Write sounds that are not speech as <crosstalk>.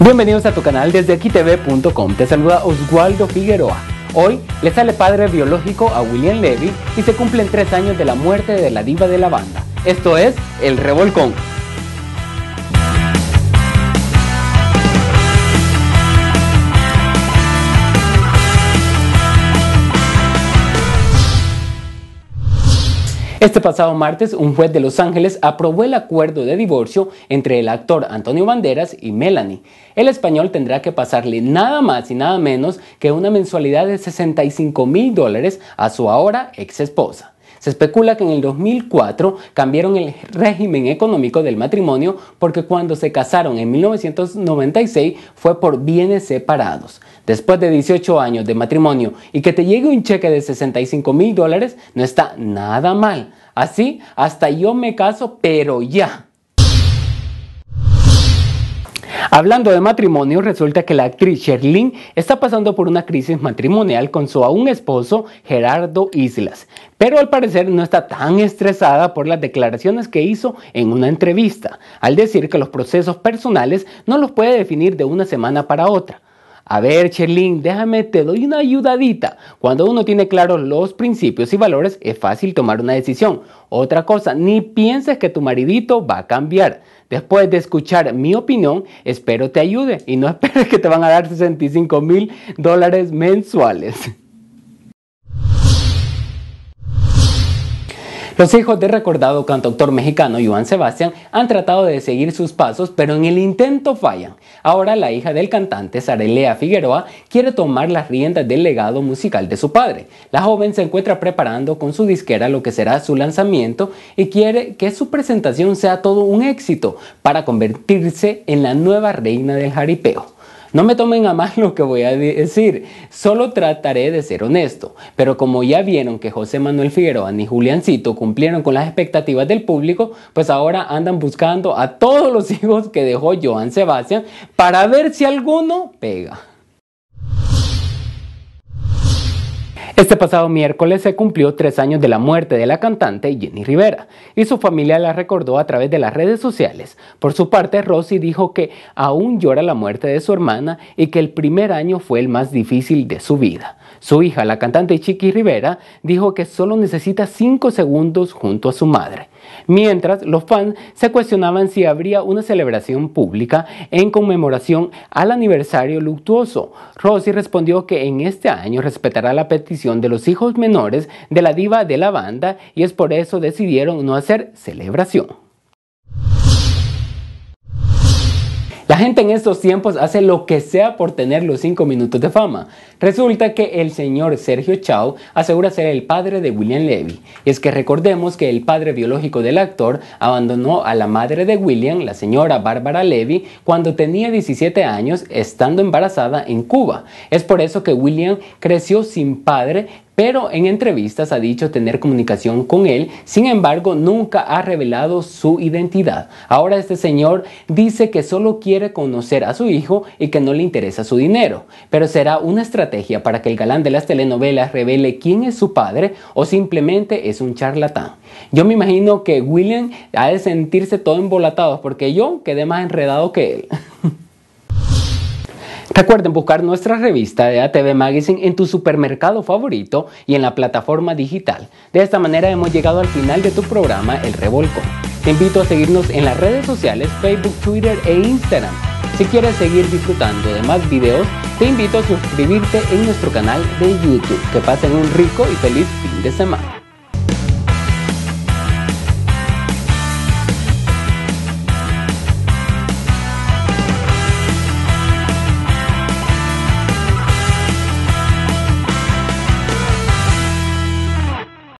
Bienvenidos a tu canal desde aquitv.com. Te saluda Oswaldo Figueroa. Hoy le sale padre biológico a William Levy y se cumplen tres años de la muerte de la diva de la banda. Esto es El Revolcón. Este pasado martes, un juez de Los Ángeles aprobó el acuerdo de divorcio entre el actor Antonio Banderas y Melanie. El español tendrá que pasarle nada más y nada menos que una mensualidad de 65 mil dólares a su ahora ex esposa. Se especula que en el 2004 cambiaron el régimen económico del matrimonio porque cuando se casaron en 1996 fue por bienes separados. Después de 18 años de matrimonio y que te llegue un cheque de 65 mil dólares, no está nada mal. Así, hasta yo me caso, pero ya. Hablando de matrimonio, resulta que la actriz Sherlyn está pasando por una crisis matrimonial con su aún esposo Gerardo Islas, pero al parecer no está tan estresada por las declaraciones que hizo en una entrevista, al decir que los procesos personales no los puede definir de una semana para otra. A ver, Sherlyn, déjame, te doy una ayudadita. Cuando uno tiene claros los principios y valores, es fácil tomar una decisión. Otra cosa, ni pienses que tu maridito va a cambiar. Después de escuchar mi opinión, espero te ayude y no <laughs> esperes que te van a dar 65 mil dólares mensuales. Los hijos del recordado cantautor mexicano Joan Sebastián han tratado de seguir sus pasos, pero en el intento fallan. Ahora la hija del cantante, Sarelea Figueroa, quiere tomar las riendas del legado musical de su padre. La joven se encuentra preparando con su disquera lo que será su lanzamiento y quiere que su presentación sea todo un éxito para convertirse en la nueva reina del jaripeo. No me tomen a mal <laughs> lo que voy a decir, solo trataré de ser honesto, pero como ya vieron que José Manuel Figueroa ni Juliancito cumplieron con las expectativas del público, pues ahora andan buscando a todos los <laughs> hijos que dejó Joan Sebastián para ver si alguno pega. Este pasado miércoles se cumplió tres años de la muerte de la cantante Jenny Rivera y su familia la recordó a través de las redes sociales. Por su parte, Rosy dijo que aún llora la muerte de su hermana y que el primer año fue el más difícil de su vida. Su hija, la cantante Chiqui Rivera, dijo que solo necesita cinco segundos junto a su madre. Mientras, los fans se cuestionaban si habría una celebración pública en conmemoración al aniversario luctuoso. Rosy respondió que en este año respetará la petición de los hijos menores de la diva de la banda y es por eso decidieron no hacer celebración. La gente en estos tiempos hace lo que sea por tener los 5 minutos de fama. Resulta que el señor Sergio Chao asegura ser el padre de William Levy. Y es que recordemos que el padre biológico del actor abandonó a la madre de William, la señora Bárbara Levy, cuando tenía 17 años estando embarazada en Cuba. Es por eso que William creció sin padre pero en entrevistas ha dicho tener comunicación con él, sin embargo nunca ha revelado su identidad. Ahora este señor dice que solo quiere conocer a su hijo y que no le interesa su dinero, pero será una estrategia para que el galán de las telenovelas revele quién es su padre o simplemente es un charlatán. Yo me imagino que William ha de sentirse todo embolatado porque yo quedé más enredado que él. <laughs> Recuerden buscar nuestra revista de ATV Magazine en tu supermercado favorito y en la plataforma digital. De esta manera hemos llegado al final de tu programa El Revolcón. Te invito a seguirnos en las redes sociales Facebook, Twitter e Instagram. Si quieres seguir disfrutando de más videos, te invito a suscribirte en nuestro canal de YouTube. Que pasen un rico y feliz fin de semana.